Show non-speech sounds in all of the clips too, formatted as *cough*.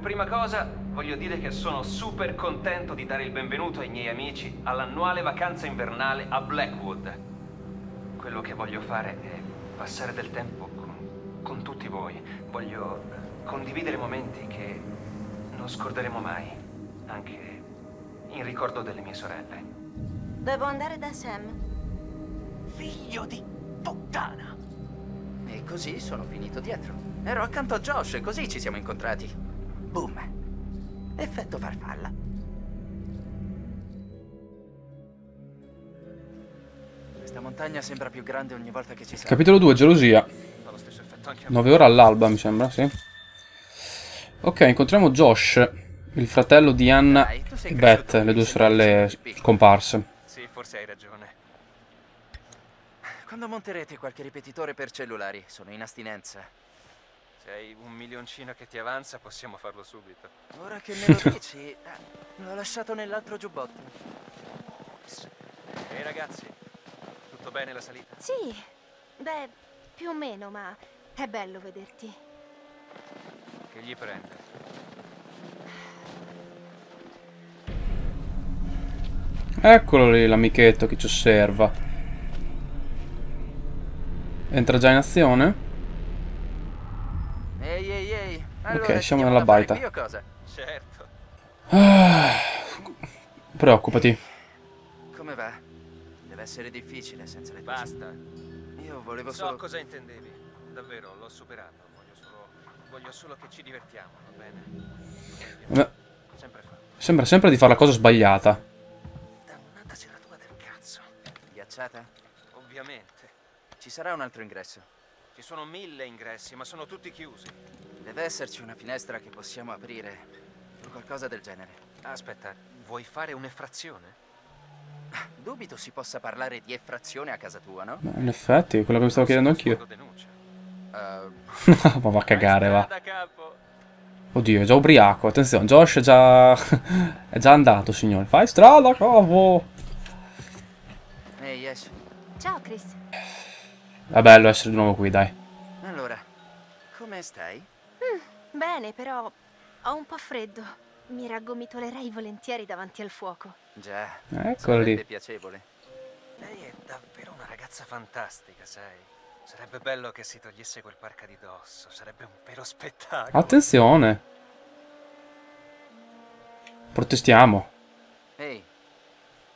Per prima cosa, voglio dire che sono super contento di dare il benvenuto ai miei amici all'annuale vacanza invernale a Blackwood. Quello che voglio fare è passare del tempo con, con tutti voi. Voglio condividere momenti che non scorderemo mai, anche in ricordo delle mie sorelle. Devo andare da Sam. Figlio di puttana! E così sono finito dietro. Ero accanto a Josh e così ci siamo incontrati. Boom. Effetto farfalla. Questa montagna sembra più grande ogni volta che ci sei. Capitolo 2, gelosia. Fa lo stesso effetto anche a me. 9 ore all'alba, mi sembra, sì. Ok, incontriamo Josh, il fratello di Anna Dai, e Beth, le due sorelle scomparse. Sì, forse hai ragione. Quando monterete qualche ripetitore per cellulari? Sono in astinenza. Se hai un milioncino che ti avanza, possiamo farlo subito. Ora che me lo *laughs* dici, eh, l'ho lasciato nell'altro giubbotto. Ehi ragazzi, tutto bene la salita? Sì, beh, più o meno, ma è bello vederti. Che gli prende? Eccolo lì l'amichetto che ci osserva. Entra già in azione? Ehi, ehi, ehi. Allora, Ok, siamo nella baita. Certo. Preoccupati. Come va? Deve essere difficile senza le tue Basta. Io volevo So solo... cosa intendevi. Davvero, l'ho superato. Voglio solo, voglio solo che ci divertiamo, va bene? Beh, Sempre fa. Sembra sempre di fare la cosa sbagliata. Dannata ceratura del cazzo. Ghiacciata? Ovviamente. Ci sarà un altro ingresso. Ci sono mille ingressi, ma sono tutti chiusi. Deve esserci una finestra che possiamo aprire. O qualcosa del genere. Aspetta, vuoi fare un'effrazione? Dubito si possa parlare di effrazione a casa tua, no? In effetti, è quello che mi stavo chiedendo anch'io. Eh, *laughs* Ma va a cagare, va. Oddio, è già ubriaco. Attenzione, Josh è già... *laughs* è già andato, signore. Fai strada, cavo! Ehi, esci. Ciao, Chris. È bello essere di nuovo qui, dai. Allora, come stai? Bene, però ho un po' freddo. Mi raggomitolerei volentieri davanti al fuoco. Già. Eccolo sarebbe lì. piacevole. Lei è davvero una ragazza fantastica, sai? Sarebbe bello che si togliesse quel parca di dosso. Sarebbe un vero spettacolo. Attenzione. Protestiamo. Ehi,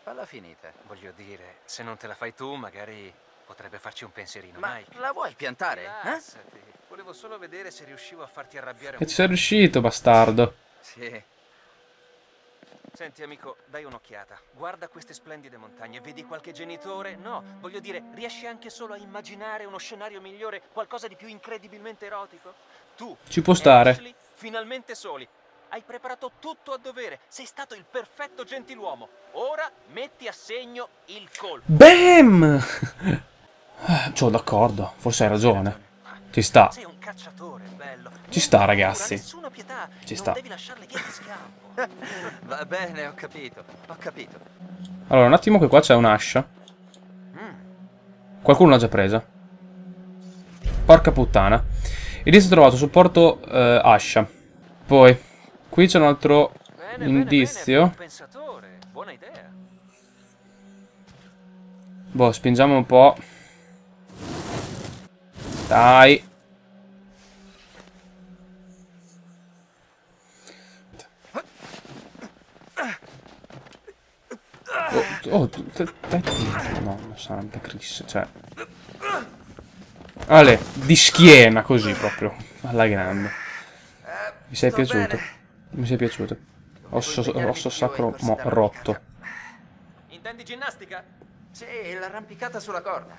falla finita. Voglio dire, se non te la fai tu, magari potrebbe farci un pensierino, Ma Mike. la vuoi piantare? Eh? Rilassati. Volevo solo vedere se riuscivo a farti arrabbiare E un ci sei riuscito, bastardo. Sì. Senti amico, dai un'occhiata. Guarda queste splendide montagne, vedi qualche genitore? No, voglio dire, riesci anche solo a immaginare uno scenario migliore, qualcosa di più incredibilmente erotico? Tu Ci può stare. Ashley, finalmente soli. Hai preparato tutto a dovere, sei stato il perfetto gentiluomo. Ora metti a segno il colpo. Bam! Ciò d'accordo, forse hai ragione. Ci sta. Ci sta, ragazzi. Ci sta. *laughs* Va bene, ho capito. Ho capito. Allora, un attimo che qua c'è un'ascia. Mm. Qualcuno l'ha già presa. Porca puttana. Il disco ha trovato supporto eh, ascia. Poi, qui c'è un altro Bene, indizio. Bene, bene. Boh, spingiamo un po'. Dai. Oh, oh, dai, no, non Santa Chris, cioè. Ale, di schiena così proprio, alla grande. Mi sei piaciuto? Mi sei piaciuto? Osso, osso sacro mo- rotto. Intendi ginnastica? Sì, l'arrampicata sulla corda.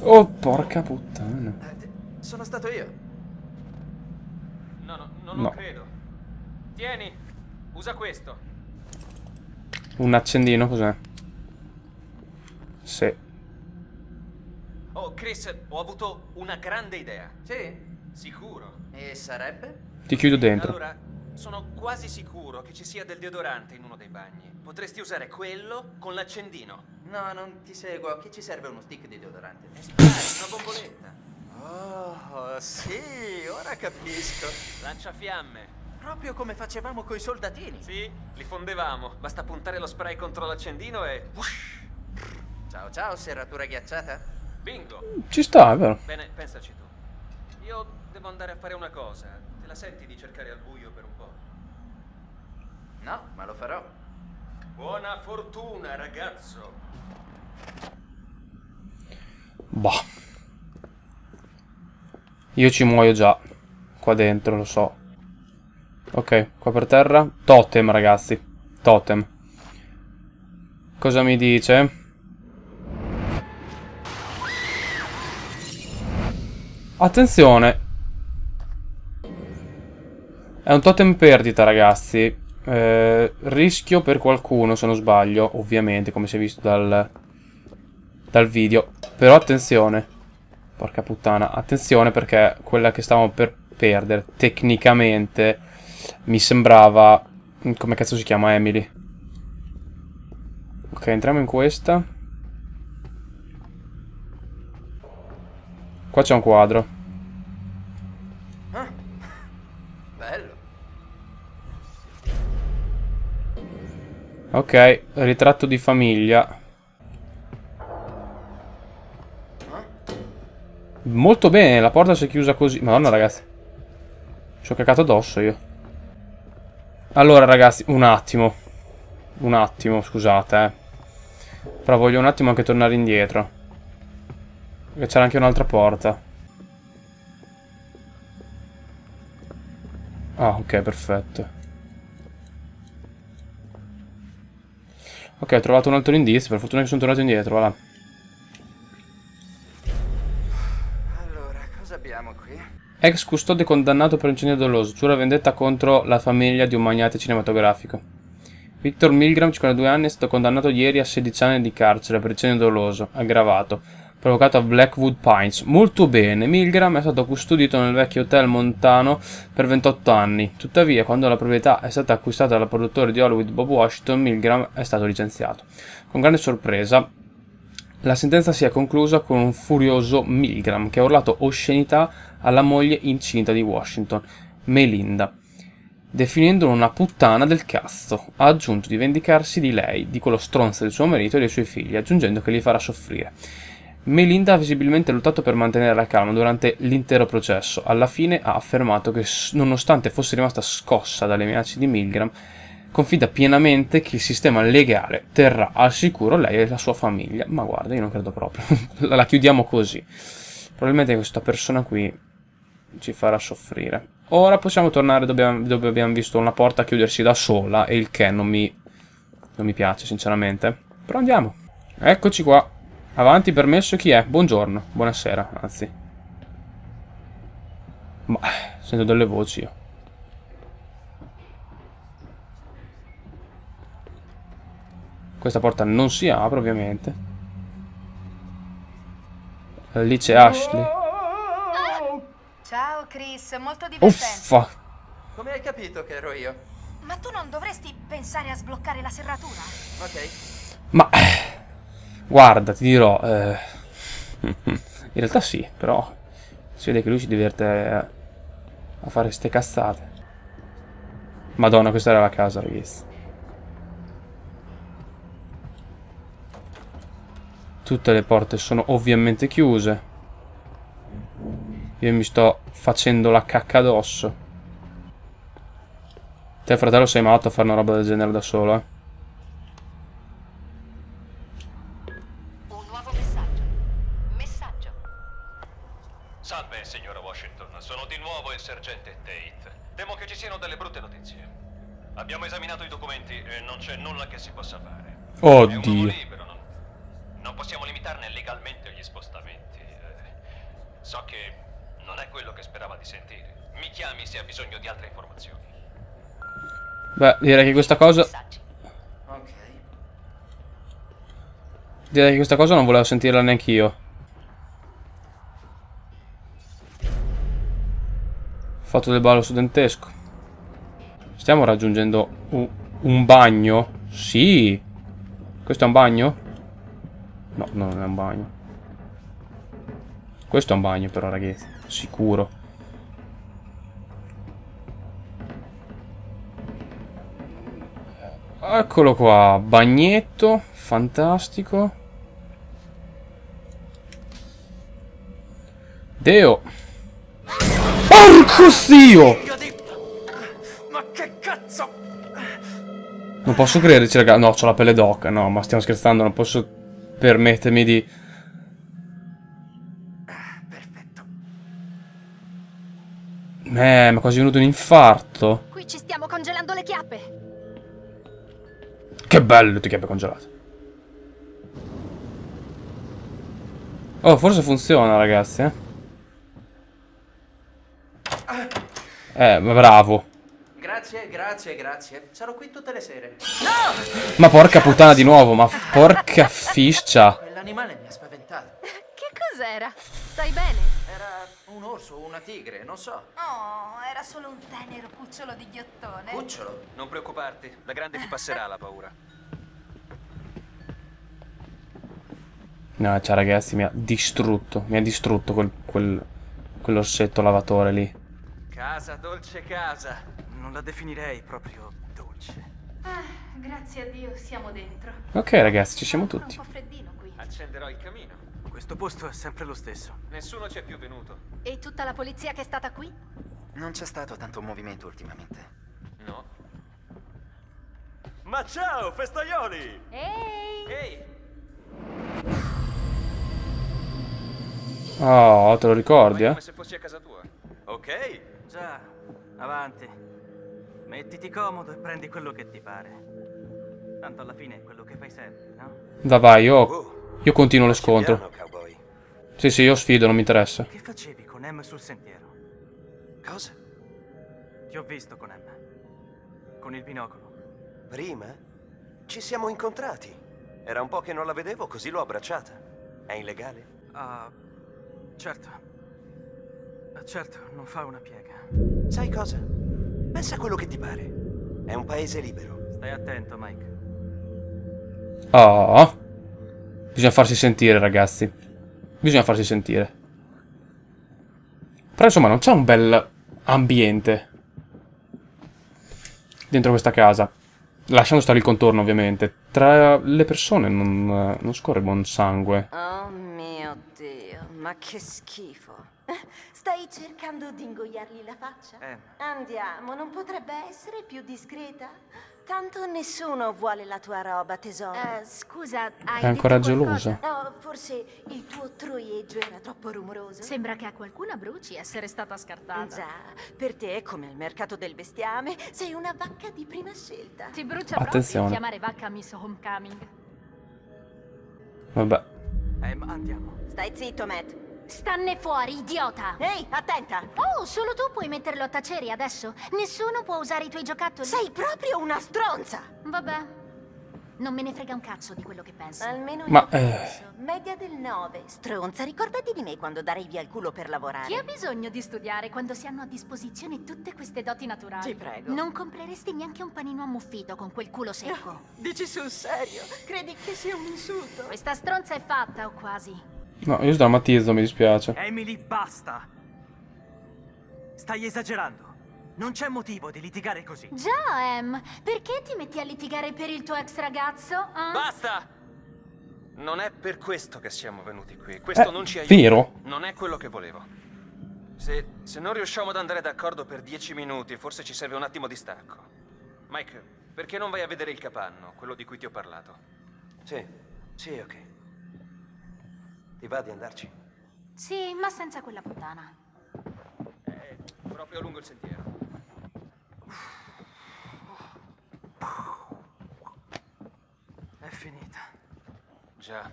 Oh, porca puttana. Sono stato io. No, no, non No. lo credo. Tieni, usa questo. Un accendino, cos'è? Sì. Oh, Chris, ho avuto una grande idea. Sì. Sicuro. E sarebbe? Ti chiudo dentro. Allora, sono quasi sicuro che ci sia del deodorante in uno dei bagni. Potresti usare quello con l'accendino. No, non ti seguo. A chi ci serve uno stick di deodorante? Ne spari, una bomboletta. Oh, sì, ora capisco. Lanciafiamme. Proprio come facevamo coi soldatini. Sì, li fondevamo. Basta puntare lo spray contro l'accendino e... Ciao ciao, serratura ghiacciata. Bingo. Ci sta, è vero. Bene, pensaci tu. Io devo andare a fare una cosa. Te la senti di cercare al buio per un po'? No, ma lo farò. Buona fortuna, ragazzo. Bah. Io ci muoio già. Qua dentro, lo so. Ok, qua per terra. Totem, ragazzi. Totem. Cosa mi dice? Attenzione. È un totem perdita, ragazzi. Eh, rischio per qualcuno, se non sbaglio. Ovviamente, come si è visto dal, dal video. Però attenzione. Porca puttana. Attenzione perché quella che stavamo per perdere, tecnicamente, mi sembrava... Come cazzo si chiama Emily? Ok, entriamo in questa. Qua c'è un quadro. Ok, ritratto di famiglia. Molto bene, la porta si è chiusa così. Madonna, ragazzi. Ci ho cacato addosso io. Allora, ragazzi, un attimo. Un attimo, scusate, eh. Però voglio un attimo anche tornare indietro. Perché c'era anche un'altra porta. Ah, ok, perfetto. Ok, ho trovato un altro indizio. Per fortuna che sono tornato indietro, voilà. Allora, cosa abbiamo qui? Ex custode condannato per incendio doloso. Giura vendetta contro la famiglia di un magnate cinematografico. Victor Milgram, 52 anni, è stato condannato ieri a 16 anni di carcere per incendio doloso, aggravato, provocato a Blackwood Pines. Molto bene, Milgram è stato custodito nel vecchio hotel montano per 28 anni. Tuttavia, quando la proprietà è stata acquistata dal produttore di Hollywood Bob Washington, Milgram è stato licenziato. Con grande sorpresa, la sentenza si è conclusa con un furioso Milgram che ha urlato oscenità alla moglie incinta di Washington, Melinda, definendola una puttana del cazzo. Ha aggiunto di vendicarsi di lei, di quello stronzo del suo marito e dei suoi figli, aggiungendo che li farà soffrire. Melinda ha visibilmente lottato per mantenere la calma durante l'intero processo. Alla fine ha affermato che, nonostante fosse rimasta scossa dalle minacce di Milgram, confida pienamente che il sistema legale terrà al sicuro lei e la sua famiglia. Ma guarda, io non credo proprio. *laughs* la chiudiamo così. Probabilmente questa persona qui ci farà soffrire. Ora possiamo tornare dove, abbiamo visto una porta chiudersi da sola e il che non mi, non mi piace sinceramente. Però andiamo. Eccoci qua. Avanti, permesso chi è? Buongiorno, buonasera, anzi. Ma sento delle voci io. Questa porta non si apre, ovviamente. Lì c'è Ashley. Ciao Chris, molto divertente. Uffa! Come hai capito che ero io? Ma tu non dovresti pensare a sbloccare la serratura? Ok. Ma... Guarda, ti dirò... eh, *laughs* In realtà sì, però... Si vede che lui si diverte a fare ste cazzate. Madonna, questa era la casa, ragazzi. Tutte le porte sono ovviamente chiuse. Io mi sto facendo la cacca addosso. Te, fratello, sei matto a fare una roba del genere da solo, eh? Un nuovo messaggio. Messaggio. Salve, signora Washington. Sono di nuovo il sergente Tate. Temo che ci siano delle brutte notizie. Abbiamo esaminato i documenti e non c'è nulla che si possa fare. È un uomo Oddio. non, possiamo limitarne legalmente gli spostamenti. Eh, so che non è quello che sperava di sentire. Mi chiami se ha bisogno di altre informazioni. Beh, direi che questa cosa... Ok. Direi che questa cosa non volevo sentirla neanche io. Fatto del ballo studentesco. Stiamo raggiungendo un, un bagno? Sì. Questo è un bagno? No, no, non è un bagno. Questo è un bagno però, ragazzi. Sicuro. Eccolo qua, bagnetto, fantastico. Deo. Porco zio! Ma che cazzo? Non posso crederci, raga. No, c'ho la pelle d'oca. No, ma stiamo scherzando. Non posso permettermi di... Perfetto. Eh, è quasi venuto un infarto. Qui ci stiamo congelando le chiappe. Che bello, ti chiappe congelate. Oh, forse funziona, ragazzi, eh. Eh, ma bravo. Grazie, grazie, grazie. Sarò qui tutte le sere. Ma porca puttana di nuovo, ma porca fiscia. Quell'animale mi ha spaventato. Che cos'era? Stai bene? Era un orso o una tigre, non so. Oh, era solo un tenero cucciolo di ghiottone. Cucciolo. Non preoccuparti, da grande ti passerà la paura. No, cioè, ragazzi, mi ha distrutto. Mi ha distrutto quel, quel, quell'orsetto lavatore lì. Casa, dolce casa. Non la definirei proprio dolce. Ah, grazie a Dio siamo dentro. Ok, ragazzi, ci siamo tutti. un po' freddino qui. Accenderò il camino. Questo posto è sempre lo stesso. Nessuno ci è più venuto. E tutta la polizia che è stata qui? Non c'è stato tanto movimento ultimamente. No. Ma ciao, festaioli! Ehi! Ehi, Oh, te lo ricordi, eh? come se fossi a casa tua. Ok, Già, avanti. Mettiti comodo e prendi quello che ti pare. Tanto alla fine è quello che fai sempre, no? Va vai, io, Oh, io continuo lo scontro. Sì, sì, io sfido, non mi interessa. Che facevi con Em sul sentiero? Cosa? Ti ho visto con Em. Con il binocolo. Prima? Ci siamo incontrati. Era un po' che non la vedevo, così l'ho abbracciata. È illegale? Ah, certo. Certo, non fa una piega. Sai cosa? Pensa a quello che ti pare. È un paese libero. Stai attento, Mike. Oh. Bisogna farsi sentire, ragazzi. Bisogna farsi sentire. Però insomma, non c'è un bel ambiente dentro questa casa. Lasciando stare il contorno, ovviamente. Tra le persone non, non scorre buon sangue. Oh mio Dio, ma che schifo. Stai cercando di ingoiargli la faccia? Eh. Andiamo, non potrebbe essere più discreta? Tanto nessuno vuole la tua roba, tesoro. Eh, scusa, hai È ancora gelosa. qualcosa? No, forse il tuo troieggio era troppo rumoroso? Sembra che a qualcuna bruci essere stata scartata. Già, per te, come al mercato del bestiame, sei una vacca di prima scelta. Ti brucia Attenzione. proprio chiamare vacca Miss Homecoming. Vabbè. Em, andiamo. Stai zitto, Matt. Stanne fuori, idiota! Ehi, attenta! Oh, solo tu puoi metterlo a tacere adesso. Nessuno può usare i tuoi giocattoli. Sei proprio una stronza! Vabbè. Non me ne frega un cazzo di quello che pensi. Almeno Ma, io eh. penso. Media del 9. Stronza, ricordati di me quando darei via il culo per lavorare. Chi ha bisogno di studiare quando si hanno a disposizione tutte queste doti naturali? Ti prego. Non compreresti neanche un panino ammuffito con quel culo secco. *laughs* Dici sul serio? Credi che sia un insulto? Questa stronza è fatta, o quasi. No, io sdrammatizzo, mi dispiace. Emily, basta! Stai esagerando. Non c'è motivo di litigare così. Già, Em, perché ti metti a litigare per il tuo ex ragazzo? ah? basta! Non è per questo che siamo venuti qui. Questo Eh, non ci aiuta. vero? Non è quello che volevo. Se, se non riusciamo ad andare d'accordo per dieci minuti, forse ci serve un attimo di stacco. Mike, perché non vai a vedere il capanno, quello di cui ti ho parlato? Sì, sì, ok. Ti va di andarci? Sì, ma senza quella puttana. È proprio lungo il sentiero. È finita. Già.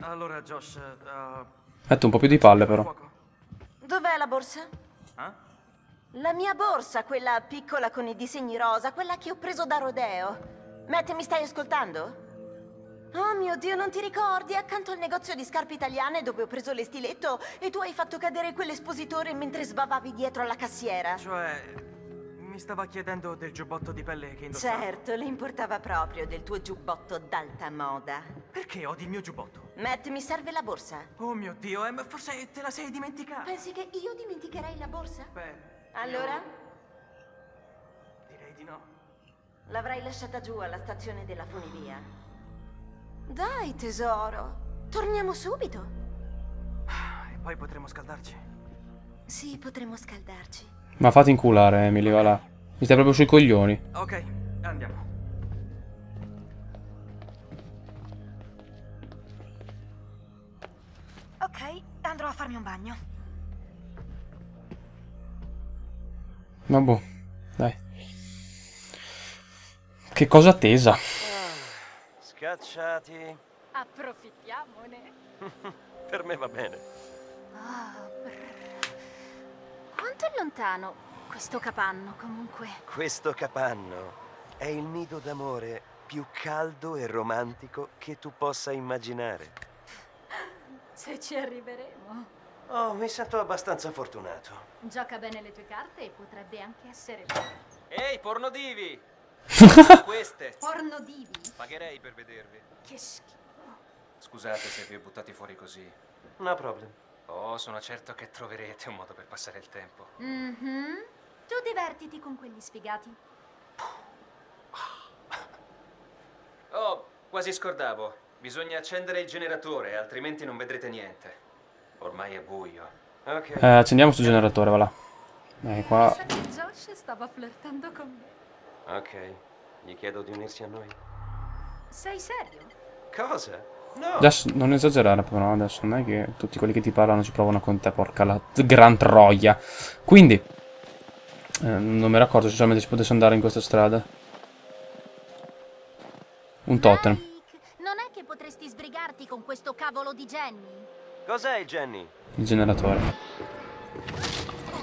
Allora, Josh, uh, Metto un po' più di palle, però. fuoco? Dov'è la borsa? Ah? La mia borsa, quella piccola con i disegni rosa, quella che ho preso da Rodeo. Matt, mi stai ascoltando? Oh mio Dio, non ti ricordi? Accanto al negozio di scarpe italiane dove ho preso le stiletto e tu hai fatto cadere quell'espositore mentre sbavavi dietro alla cassiera. Cioè, mi stava chiedendo del giubbotto di pelle che indossavo. Certo, le importava proprio del tuo giubbotto d'alta moda. Perché odi il mio giubbotto? Matt, mi serve la borsa. Oh mio Dio, Em, forse te la sei dimenticata. Pensi che io dimenticherei la borsa? Beh, Allora? direi di no. L'avrai lasciata giù alla stazione della funivia. Dai, tesoro. Torniamo subito. E poi potremo scaldarci. Sì, potremo scaldarci. Ma fate inculare, Emily, va là. Mi stai proprio sui coglioni. Ok, andiamo. Ok, andrò a farmi un bagno. Ma boh, dai. Che cosa attesa. Scacciati. Approfittiamone. *laughs* Per me va bene. Brr. Quanto è lontano questo capanno, comunque? Questo capanno è il nido d'amore più caldo e romantico che tu possa immaginare. Se ci arriveremo. Oh, mi sento abbastanza fortunato. Gioca bene le tue carte e potrebbe anche essere Ehi, pornodivi! Queste! porno divi. Pagherei per vedervi. Che schifo. Scusate se vi ho buttati fuori così. No problem. Oh, sono certo che troverete un modo per passare il tempo. Mhm. Tu divertiti con quegli sfigati. Oh, quasi scordavo. Bisogna accendere il generatore, altrimenti non vedrete niente. Ormai è buio. Ok. Eh, accendiamo sto generatore, va là. Eh, qua... Josh stava flirtando con me. Ok. Gli chiedo di unirsi a noi. Sei serio? Cosa? No! Adesso non esagerare però, adesso non è che tutti quelli che ti parlano ci provano con te, porca la gran troia. Quindi, eh, non mi raccordo sinceramente si potesse andare in questa strada. Un totem. Mike, non è che potresti sbrigarti con questo cavolo di Jenny? Cos'è il Jenny? Il generatore.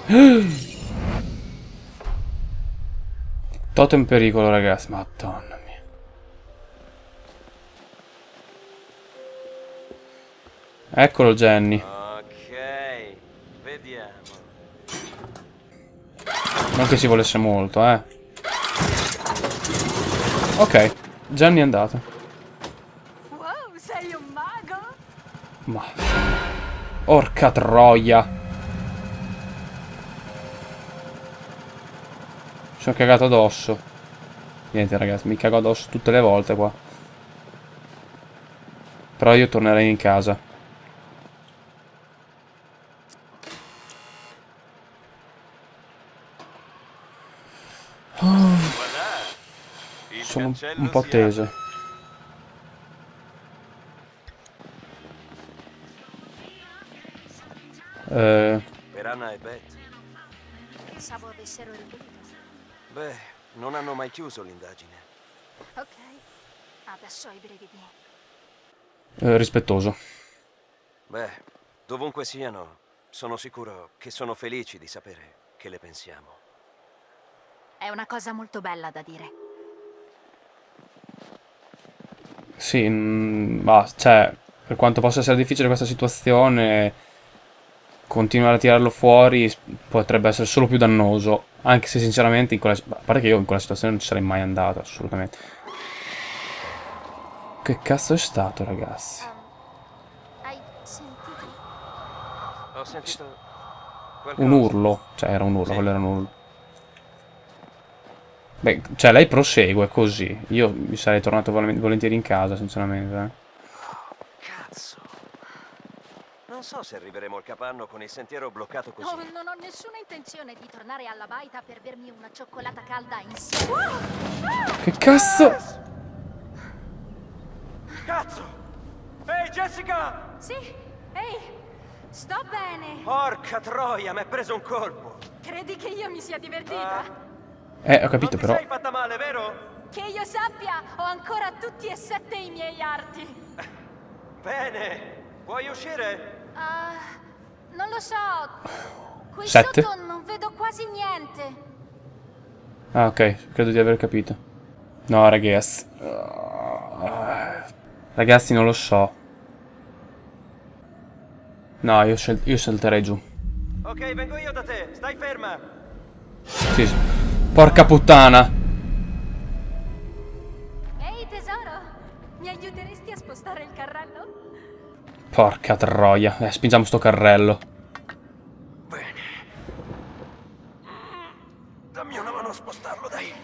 *gasps* *gasps* Totem pericolo, ragazzi. Madonna mia. Eccolo Jenny. Ok. Vediamo. Non che si volesse molto, eh. Ok, Jenny è andata. Wow, sei un mago? Ma... Orca troia. Sono cagato addosso. Niente ragazzi, mi cago addosso tutte le volte qua. Però io tornerei in casa. Sono un- po' teso. Eh, Per Anna e Beth. Pensavo avessero ripulito. Beh, non hanno mai chiuso l'indagine. Ok, adesso ho i brividi. eh, rispettoso. Beh, dovunque siano, sono sicuro che sono felici di sapere che le pensiamo. È una cosa molto bella da dire. Sì, mm, ma cioè, per quanto possa essere difficile questa situazione, continuare a tirarlo fuori potrebbe essere solo più dannoso. Anche se sinceramente, in quella, a parte che io in quella situazione non ci sarei mai andato, assolutamente. Che cazzo è stato, ragazzi? Hai sentito? Ho sentito Un urlo, cioè era un urlo, Sì. quello era un urlo. Beh, cioè lei prosegue così. Io mi sarei tornato vol- volentieri in casa, sinceramente. eh. Cazzo. Non so se arriveremo al capanno con il sentiero bloccato così. Oh, non ho nessuna intenzione di tornare alla baita per bermi una cioccolata calda insieme. Che cazzo? Cazzo! Ehi, Jessica! Sì, ehi, sto bene. Porca troia, mi hai preso un colpo! Credi che io mi sia divertita? Eh, ho capito non ti però. sei fatta male, vero? Che io sappia, ho ancora tutti e sette i miei arti. Bene! Vuoi uscire? Ah, non lo so. Qui Sette? sotto non vedo quasi niente. Ah, ok, credo di aver capito. No, ragazzi. Ragazzi, non lo so. No, io, scel- io salterei giù. Ok, vengo io da te, stai ferma! Sì, sì. Porca puttana. Ehi tesoro, mi aiuteresti a spostare il carrello? Porca troia. Eh, spingiamo sto carrello. Bene. Dammi una mano a spostarlo, dai.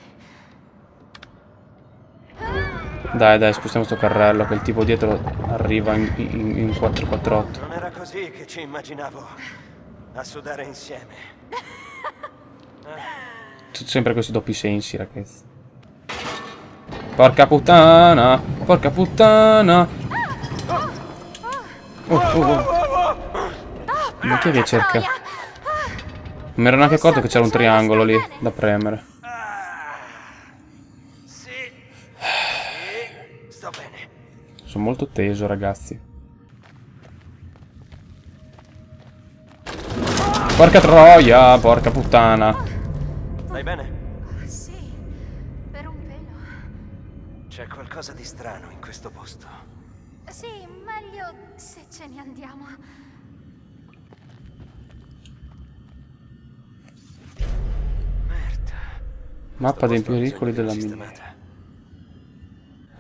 Dai, dai, spostiamo sto carrello che il tipo dietro arriva in, in, in 448. Non era così che ci immaginavo. A sudare insieme. Tutti sempre questi doppi sensi, ragazzi. Porca puttana! Porca puttana! Oh, oh. Ma chi è che cerca? Non mi ero neanche accorto che c'era un triangolo lì da premere. Sì. Sì. Sto bene. Sono molto teso, ragazzi. Porca troia! Porca puttana! Stai bene? Sì, per un pelo. C'è qualcosa di strano in questo posto. Sì, meglio se ce ne andiamo. Merda. Mappa dei pericoli della sistemata.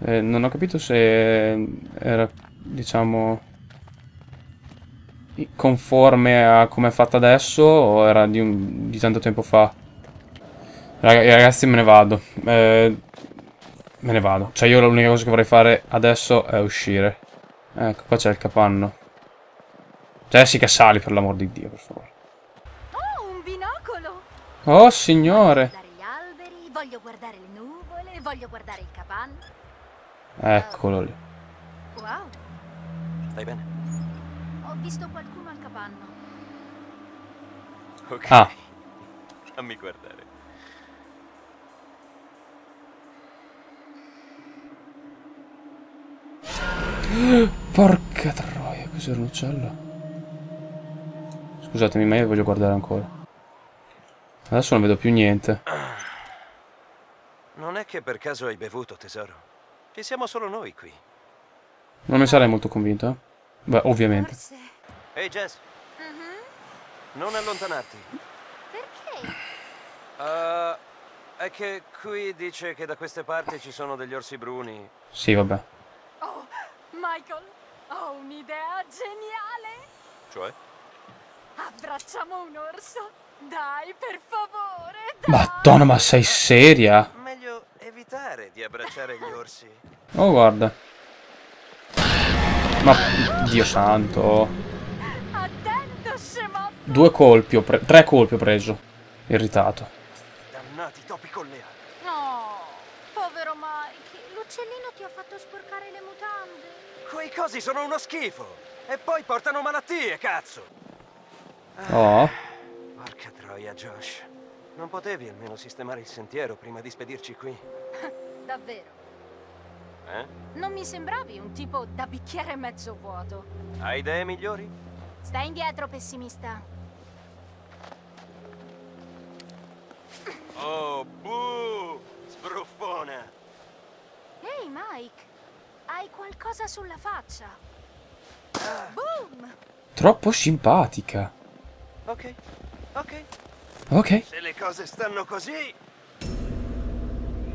Eh, non ho capito se era, diciamo, conforme a come è fatta adesso o era di, un- di tanto tempo fa. Raga- Ragazzi, me ne vado. Eh, me ne vado. Cioè, io l'unica cosa che vorrei fare adesso è uscire. Ecco, qua c'è il capanno. Jessica, sali per l'amor di Dio, per favore. Oh, un binocolo! Oh, signore. Guardare gli alberi, voglio guardare le nuvole, voglio guardare il capanno. Eccolo lì. Wow, Stai bene? ho visto qualcuno al capanno. Ok. Ah. Fammi guardare. *gasps* Porca troia, cos'era un uccello? Scusatemi, ma io voglio guardare ancora. Adesso non vedo più niente. Non è che per caso hai bevuto, tesoro. Ci siamo solo noi qui. Non ne sarei molto convinto, eh? Beh, ovviamente. Forse. Ehi, Jess, Mhm. non allontanarti. Perché? Uh, è che qui dice che da queste parti ci sono degli orsi bruni. Sì, vabbè. Oh, Michael, ho un'idea geniale! Cioè? Abbracciamo un orso! Dai, per favore! Dai. Madonna, ma sei seria? Meglio evitare di abbracciare gli orsi. Oh, guarda. Ma, Dio santo. Attento, scemotto! Due colpi ho preso. Tre colpi ho preso. Irritato. Dannati topi colleati. No, povero Mike, l'uccellino ti ha fatto sporcare le. Quei cosi sono uno schifo. E poi portano malattie, cazzo. Oh. Porca troia, Josh. Non potevi almeno sistemare il sentiero prima di spedirci qui? *laughs* Davvero. Eh? Non mi sembravi un tipo da bicchiere mezzo vuoto. Hai idee migliori? Stai indietro, pessimista. Oh, buh! Sbruffona! Ehi, Mike, qualcosa sulla faccia. Boom! Troppo simpatica. Ok, ok. Ok. Se le cose stanno così...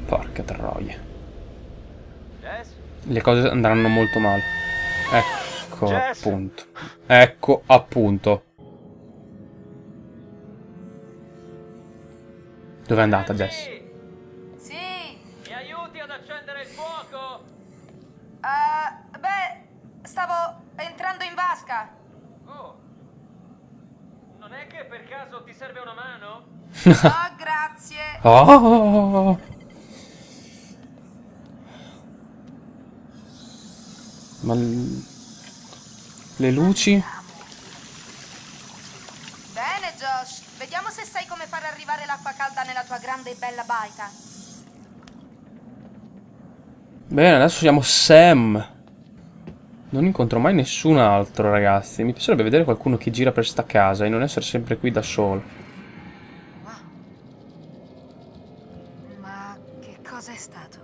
Porca troia. Jess? Le cose andranno molto male. Ecco Jess? appunto. Ecco appunto. Dove è andata Jess? Sì. Mi aiuti ad accendere il fuoco? Ah, beh, stavo entrando in vasca. Oh. Non è che per caso ti serve una mano? Oh, *laughs* grazie. Oh! Ma l- le luci? Bene, Josh. Vediamo se sai come far arrivare l'acqua calda nella tua grande e bella baita. Bene, adesso siamo Sam. Non incontro mai nessun altro, ragazzi. Mi piacerebbe vedere qualcuno che gira per sta casa e non essere sempre qui da solo. Ma che cosa è stato?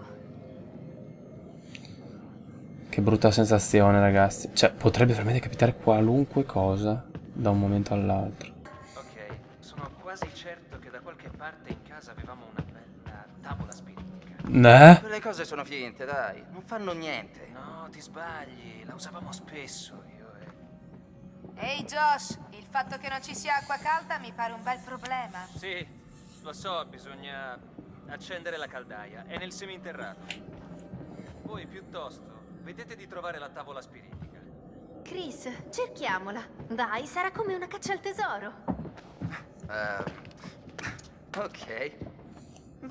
Che brutta sensazione, ragazzi. Cioè, potrebbe veramente capitare qualunque cosa da un momento all'altro. Ok, sono quasi certo che da qualche parte Ne? Quelle cose sono finte, dai. Non fanno niente. No, ti sbagli, la usavamo spesso io Ehi Josh, il fatto che non ci sia acqua calda mi pare un bel problema. Sì, lo so, bisogna accendere la caldaia. È nel seminterrato. Voi piuttosto, vedete di trovare la tavola spiritica. Chris, cerchiamola. Dai, sarà come una caccia al tesoro. Eh, ok.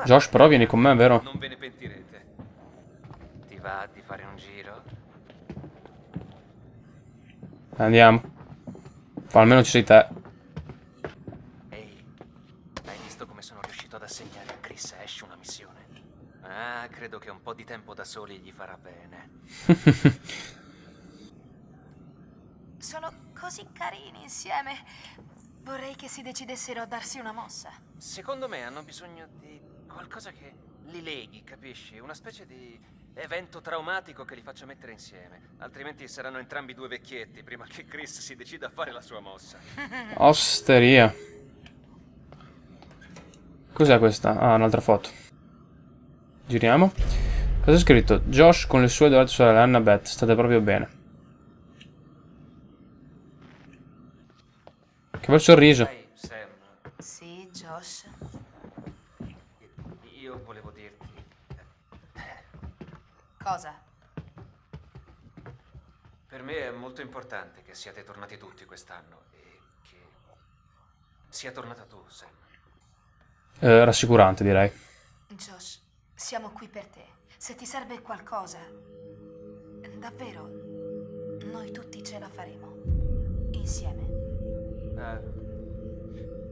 Josh, però vieni con me, vero? Non ve ne pentirete. Ti va di fare un giro? Andiamo. Fa almeno ci sei te. Ehi, hai visto come sono riuscito ad assegnare a Chris Ash una missione? Ah, credo che un po' di tempo da soli gli farà bene. *laughs* Sono così carini insieme. Vorrei che si decidessero a darsi una mossa. Secondo me hanno bisogno di qualcosa che li leghi, capisci? Una specie di evento traumatico che li faccia mettere insieme. Altrimenti saranno entrambi due vecchietti prima che Chris si decida a fare la sua mossa. *laughs* Osteria. Cos'è questa? Ah, un'altra foto. Giriamo. Cosa è scritto? Josh con le sue dorate sorelle Annabeth. State proprio bene. Che bel sorriso. Sì, Josh. Io volevo dirti... Cosa? Per me è molto importante che siate tornati tutti quest'anno e che sia tornata tu, Sam. Eh, rassicurante, direi. Josh, siamo qui per te. Se ti serve qualcosa, davvero, noi tutti ce la faremo. Insieme. Eh,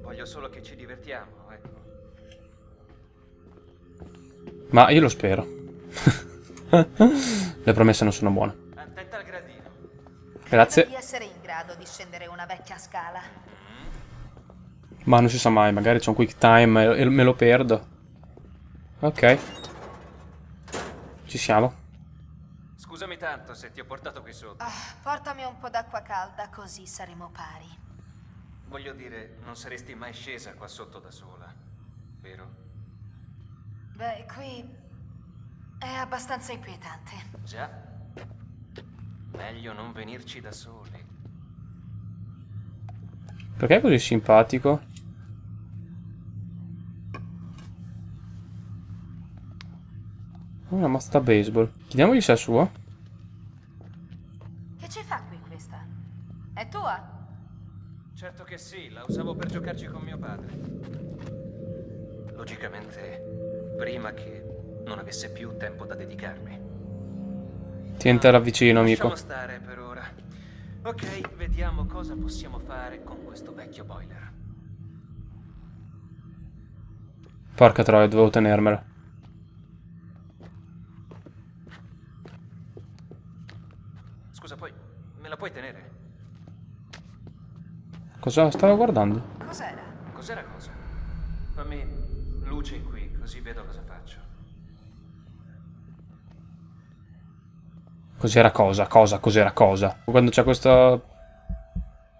voglio solo che ci divertiamo, ecco. Ma io lo spero. *laughs* Le promesse non sono buone. Attenta al gradino. Grazie. Di essere in grado di scendere una vecchia scala. Ma non si sa mai, magari c'è un quick time e me lo perdo. Ok. Ci siamo. Scusami tanto se ti ho portato qui sotto. Ah, portami un po' d'acqua calda, così saremo pari. Voglio dire, non saresti mai scesa qua sotto da sola, vero? Beh, qui è abbastanza inquietante. Già. Meglio non venirci da soli. Perché è così simpatico? Una mazza da baseball. Chiediamogli se è sua. Che ci fa qui questa? È tua? Certo che sì, la usavo per giocarci con mio padre. Logicamente, prima che non avesse più tempo da dedicarmi. Tientela vicino, amico. Lasciamo stare per ora. Ok, vediamo cosa possiamo fare con questo vecchio boiler. Porca troia, dovevo tenermela. Scusa, poi me la puoi tenere? Cosa stavo guardando? Cos'era? Cos'era cosa? Fammi luce qui, così vedo cosa faccio. Cos'era cosa? Cosa? Cos'era cosa? Quando c'è questo...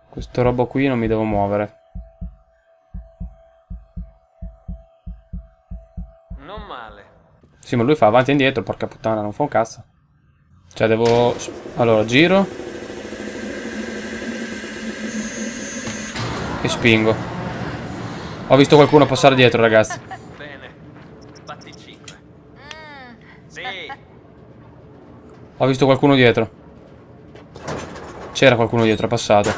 Questo robo qui non mi devo muovere. Non male. Sì, ma lui fa avanti e indietro, porca puttana, non fa un cazzo. Cioè, devo... Allora, giro. E spingo. Ho visto qualcuno passare dietro, ragazzi. Bene. Batti 5. Sì. Ho visto qualcuno dietro. C'era qualcuno dietro, è passato.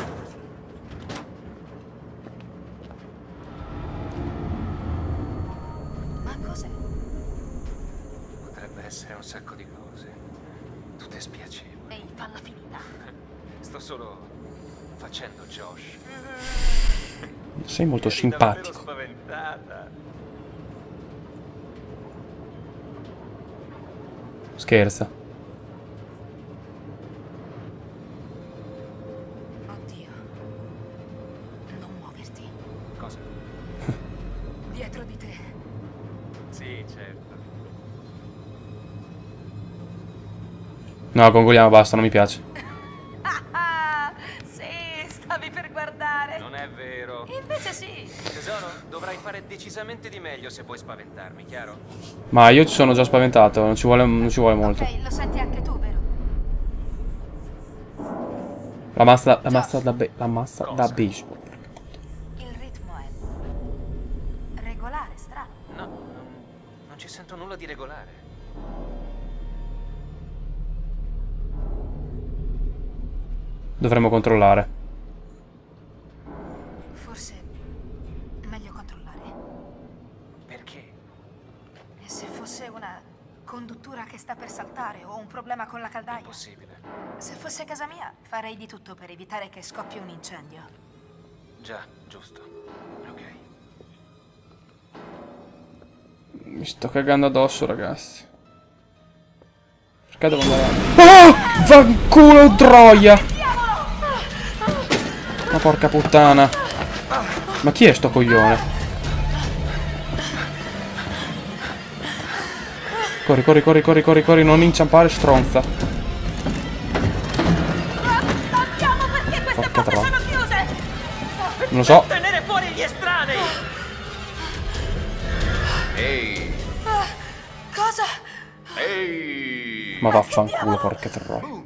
Ma cos'è? Potrebbe essere un sacco di cose. Tutte spiacevoli. Ehi, falla finita. *laughs* Sto solo facendo Josh. Sei molto Eri simpatico. Scherza. Oddio. Non muoverti. Cosa? Dietro di te. Sì, certo. No, gongoliamo, basta, non mi piace. Ah, *laughs* sì, stavi per guardare. Non è vero. Invece sì. Tesoro, dovrai fare decisamente di meglio se vuoi spaventarmi, chiaro? Ma io ci sono già spaventato, non ci vuole, non ci vuole molto. Ok, lo senti anche tu, vero? La massa, la massa da, be- la massa da baseball. Regolare. Dovremmo controllare. Forse meglio controllare. Perché? E se fosse una conduttura che sta per saltare o un problema con la caldaia? Impossibile. Se fosse casa mia, farei di tutto per evitare che scoppi un incendio. Già, giusto. Ok. Mi sto cagando addosso, ragazzi. Perché devo andare avanti? Oh! Fanculo troia! Ma porca puttana. Ma chi è sto coglione? Corri, corri, corri, corri, corri, corri, non inciampare, stronza. Andiamo perché queste Porca porte troia. sono chiuse! Non lo so. Ma vaffanculo, porca troia.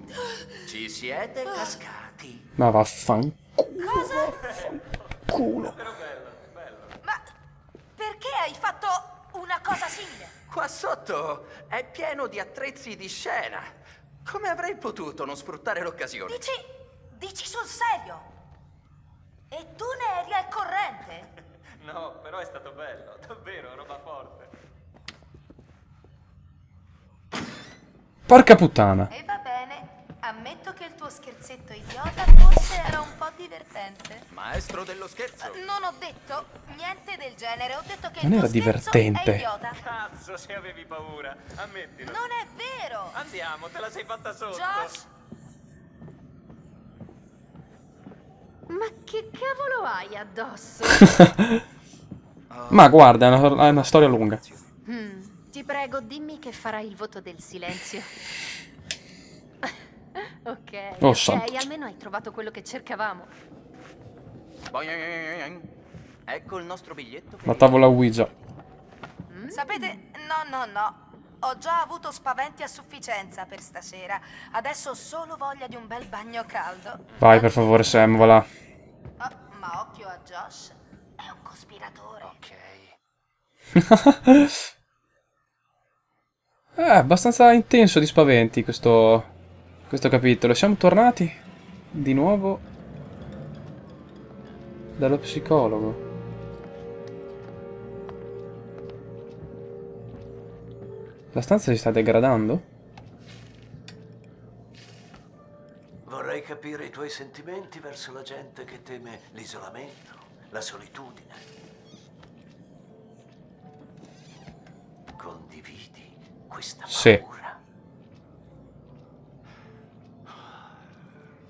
Ci siete cascati. Ma vaffanculo. Ma perché hai fatto una cosa simile? Qua sotto è pieno di attrezzi di scena. Come avrei potuto non sfruttare l'occasione? Dici, dici sul serio? E tu ne eri al corrente? *laughs* No, però è stato bello. Davvero, roba forte. Porca puttana. E va bene, ammetto che il tuo scherzetto idiota forse era un po' divertente. Maestro dello scherzo. Non ho detto niente del genere, ho detto che Non il era tuo scherzo divertente. è idiota. Cazzo, se avevi paura. Ammettilo. Non è vero! Andiamo, te la sei fatta sotto. Josh! Ma che cavolo hai addosso? *laughs* Ma guarda, è una, è una storia lunga. Ti prego, dimmi che farai il voto del silenzio. *laughs* ok, Oh, ok, santo. almeno hai trovato quello che cercavamo. Ecco il nostro biglietto. La tavola Ouija. Sapete, no, no, no. Ho già avuto spaventi a sufficienza per stasera. Adesso ho solo voglia di un bel bagno caldo. Vai, per favore, Sam, va là. Oh, ma occhio a Josh. È un cospiratore. Ok. *laughs* *laughs* È abbastanza intenso di spaventi questo, questo capitolo. Siamo tornati di nuovo dallo psicologo. La stanza si sta degradando? Vorrei capire i tuoi sentimenti verso la gente che teme l'isolamento, la solitudine. Questa Sì. paura.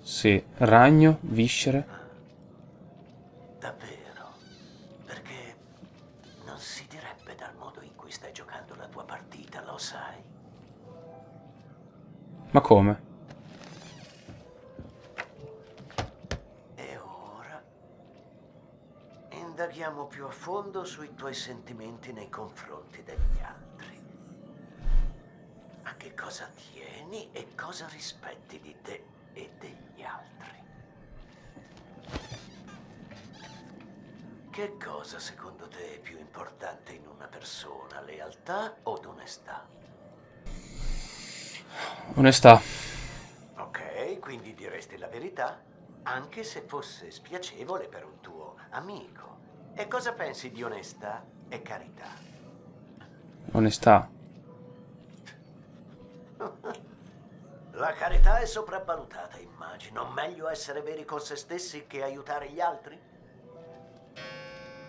Sì, ragno, viscere. Davvero? Perché non si direbbe dal modo in cui stai giocando la tua partita, lo sai? Ma come? E ora indaghiamo più a fondo sui tuoi sentimenti nei confronti degli altri. Che cosa tieni e cosa rispetti di te e degli altri. Che cosa secondo te è più importante in una persona, lealtà o onestà? Onestà. Ok, quindi diresti la verità, anche se fosse spiacevole per un tuo amico. E cosa pensi di onestà e carità? Onestà. La carità è sopravvalutata, immagino. Meglio essere veri con se stessi che aiutare gli altri?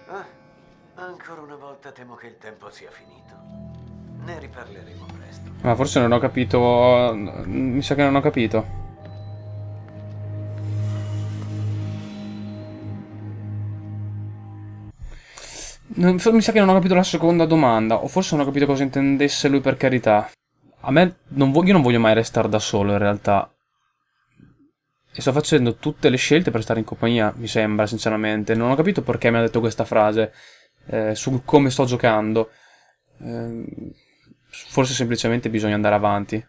Ah, ancora una volta temo che il tempo sia finito. Ne riparleremo presto. Ma forse non ho capito. Mi sa che non ho capito. Mi sa che non ho capito la seconda domanda, o forse non ho capito cosa intendesse lui per carità. A me non voglio, io non voglio mai restare da solo in realtà. E sto facendo tutte le scelte per stare in compagnia, mi sembra, sinceramente. Non ho capito perché mi ha detto questa frase eh, su come sto giocando. Ehm, forse semplicemente bisogna andare avanti.